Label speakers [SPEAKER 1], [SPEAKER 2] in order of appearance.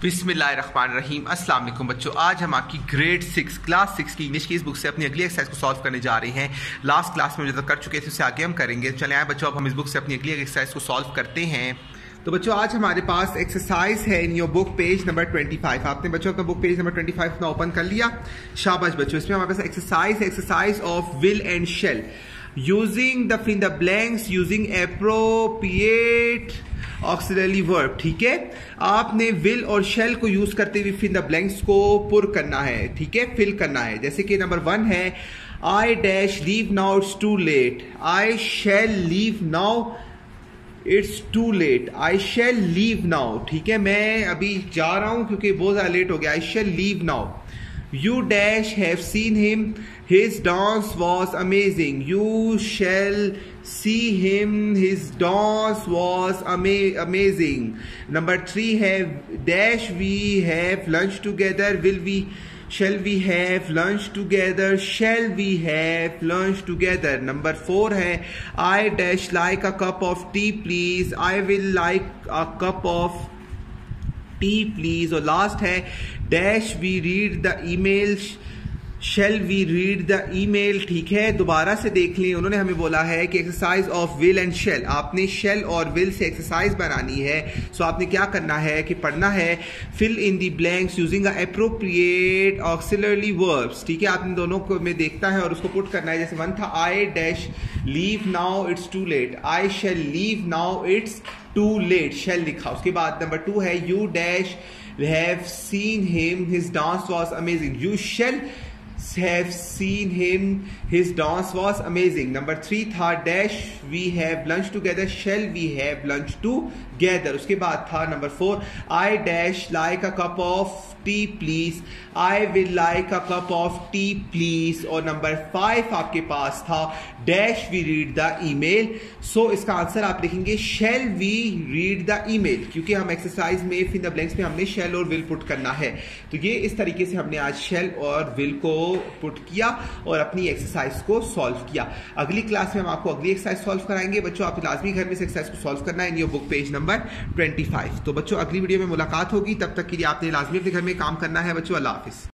[SPEAKER 1] अस्सलाम वालेकुम बच्चों, आज हम आपकी ग्रेड सिक्स क्लास सिक्स की इंग्लिश की इस बुक से अपनी अगली एक्सरसाइज को सॉल्व करने जा रहे हैं। लास्ट क्लास में जो कर चुके थे, उससे आगे हम करेंगे। चले आए बच्चों, अब हम इस बुक से अपनी अगली एक्सरसाइज को सॉल्व करते हैं। तो बच्चों, आज हमारे पास एक्सरसाइज है in your book page number 25 आपने बच्चों अपना बुक पेज नंबर 25 अपना ओपन कर लिया। शाबाश बच्चों, इसमें हमारे पास exercise exercise of will and shall using the fill the blanks using appropriate auxiliary verb ठीक है? आपने विल और शेल को यूज़ करते हुए फिर द ब्लैंक्स को पुर करना है, ठीक है? फिल करना है। जैसे कि नंबर वन है I dash leave now it's too late I shall leave now it's too late I shall leave now ठीक है? मैं अभी जा रहा हूँ क्योंकि बहुत ज़्यादा लेट हो गया। I shall leave now You dash have seen him. His dance was amazing. You shall see him. His dance was ama amazing. Number three have dash we have lunch together. Will we shall we have lunch together shall we have lunch together number 4 hai i dash like a cup of tea please i will like a cup of tea please और last है dash we read the email shall we read the email ठीक है, दोबारा से देख लें। उन्होंने हमें बोला है कि exercise of will and shall आपने शेल और विल से एक्सरसाइज बनानी है। सो आपने क्या करना है कि पढ़ना है fill in the blanks using a appropriate auxiliary verbs ठीक है, आपने दोनों को में देखता है और उसको पुट करना है। जैसे वन था I dash leave now it's too late I shall leave now it's too late shall लिखा उसके बाद नंबर टू है you dash have seen him his dance was amazing you shall have seen him. His dance was amazing. Number three था dash we have lunch together. Shall we have lunch together? उसके बाद था number four I dash like a cup of tea please. I will like a cup of tea please. और number five आपके पास था dash we read the email. So इसका answer आप लिखेंगे shall we read the email क्योंकि हम exercise में fin the blanks में हमने shall और will पुट करना है तो ये इस तरीके से हमने आज shall और will को पुट किया और अपनी एक्सरसाइज को सॉल्व किया। अगली क्लास में हम आपको अगली एक्सरसाइज सॉल्व कराएँगे। बच्चों, आप लाजमी घर में इस एक्सरसाइज को सॉल्व करना है। In your book page number 25 तो बच्चों, अगली वीडियो में मुलाकात होगी। तब तक के लिए आपने लाजमी अपने घर में काम करना है। बच्चों, अल्लाह हाफिज़।